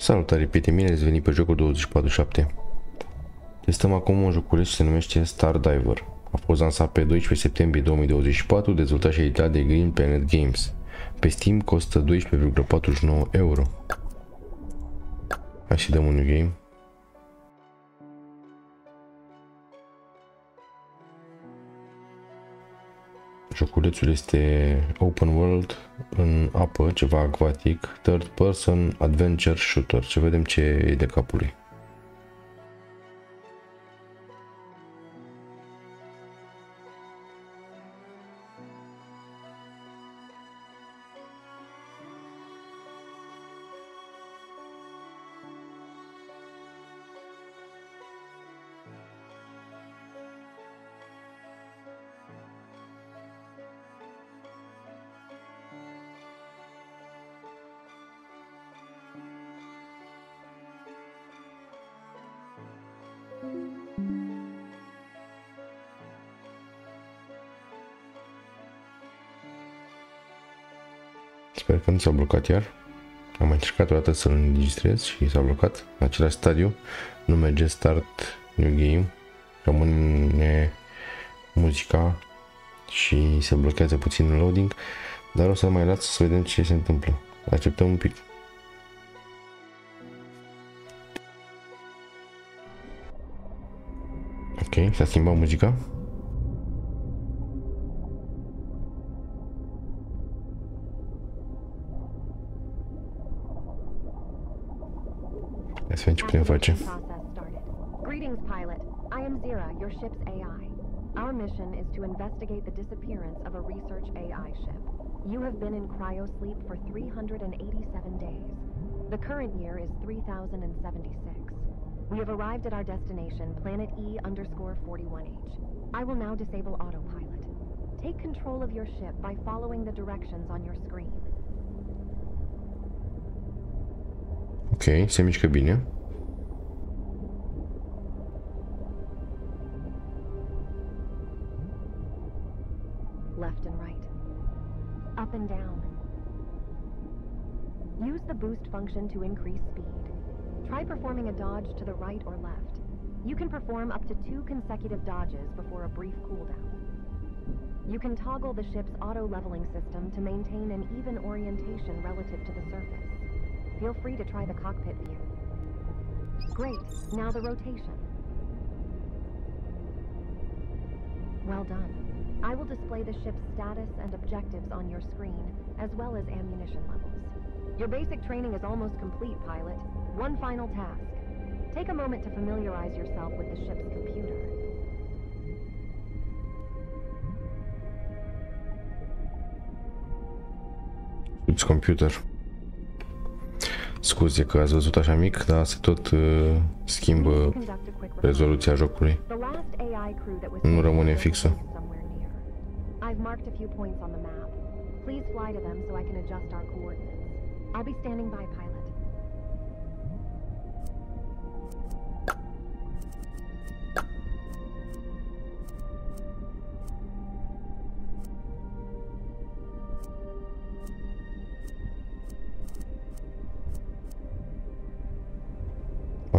Salutare, prieteni mine, ați venit pe jocul 24-7. Testăm acum un joculeț ce se numește Stardiver. A fost lansat pe 12 septembrie 2024, dezvoltat și editat de Green Planet Games. Pe Steam costă 12,49 euro. Hai să dăm un new game. Joculețul este open world, în apă, ceva acvatic, third person adventure shooter. Să vedem ce e de capul lui. Sper că nu s-a blocat iar. Am mai încercat o dată să-l înregistrez și s-a blocat. În același stadiu nu merge start new game. Rămâne muzica și se blochează puțin în loading. Dar o să mai las să vedem ce se întâmplă. Așteptăm un pic. Ok, s-a schimbat muzica. Greetings, pilot. I am Zira, your ship's AI. Our mission is to investigate the disappearance of a research AI ship. You have been in cryosleep for 387 days. The current year is 3076. We have arrived at our destination, planet E underscore 41H. I will now disable autopilot. Take control of your ship by following the directions on your screen. Ok, se mișcă bine. Left and right. Up and down. Use the boost function to increase speed. Try performing a dodge to the right or left. You can perform up to two consecutive dodges before a brief cooldown. You can toggle the ship's auto-leveling system to maintain an even orientation relative to the surface. Feel free to try the cockpit view. Great, now the rotation. Well done. I will display the ship's status and objectives on your screen, as well as ammunition levels. Your basic training is almost complete, pilot. One final task. Take a moment to familiarize yourself with the ship's computer. It's computer. Scuze că ați văzut așa mic, dar se tot uh, schimbă Conduct a quick report. rezoluția jocului. The last AI crew that was Nu rămâne fixă. somewhere near. I've marked a few points on the map. Please fly to them so I can adjust our coordinates. I'll be standing by, pilot.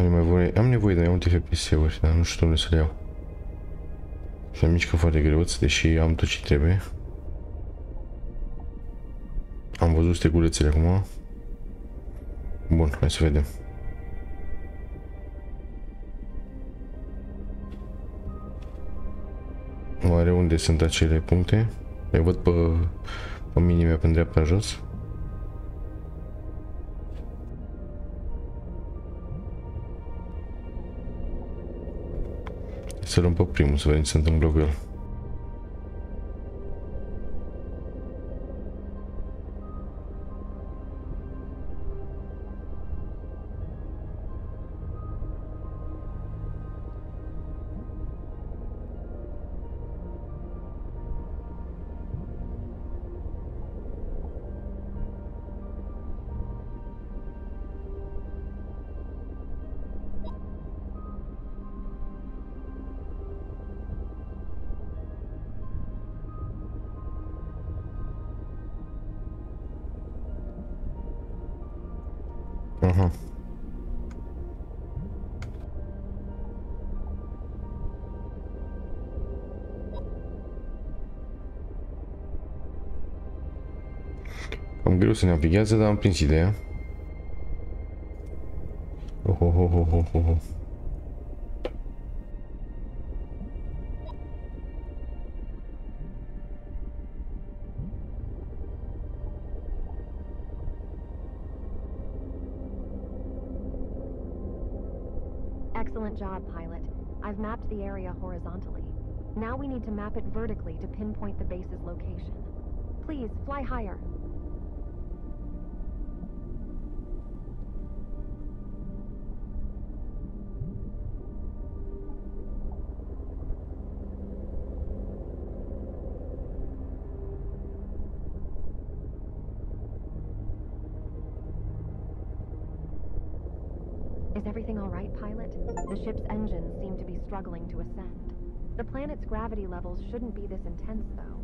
Am nevoie, am nevoie de mai multe FPS-uri, dar nu știu unde să le iau. Se mișcă foarte greuț, deși am tot ce trebuie. Am văzut stegulețele acum. Bun, hai să vedem. Oare unde sunt acele puncte? Le văd pe, pe minime pe dreapta jos. ser para o primo, se bem de um Globelo. Aha. Am greu să ne navighează, dar am prins ideea. Oh, oh, oh, oh, oh, oh. Excellent job, pilot. I've mapped the area horizontally. Now we need to map it vertically to pinpoint the base's location. Please, fly higher. Is everything all right, pilot? The ship's engines seem to be struggling to ascend. The planet's gravity levels shouldn't be this intense, though.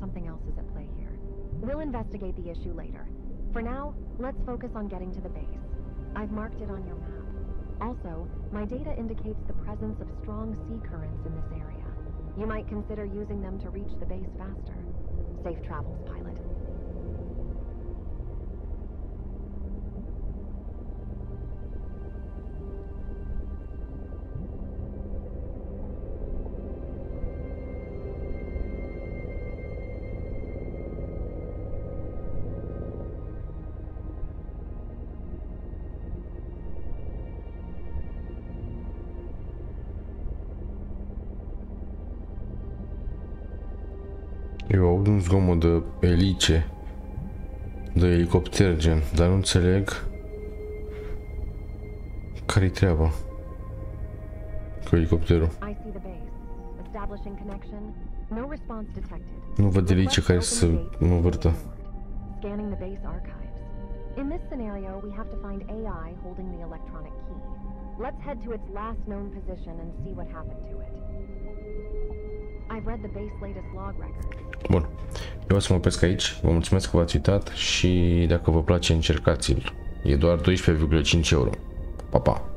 Something else is at play here. We'll investigate the issue later. For now, let's focus on getting to the base. I've marked it on your map. Also, my data indicates the presence of strong sea currents in this area. You might consider using them to reach the base faster. Safe travels, pilot. Eu aud un zgomot de elice, de elicopter gen, dar nu înțeleg care-i treaba cu elicopterul. I see the base. Establishing connection. No response detected. Nu văd elice care să mă vârtă. Scanning the base archives. In this scenario, we have to find AI holding the electronic key. Let's head to its last known position and see what happened to it. I've read the base latest log record. Bun. Eu o să mă opresc aici. Vă mulțumesc că v-ați uitat și dacă vă place încercați-l. E doar 12,5 euro. Pa, pa!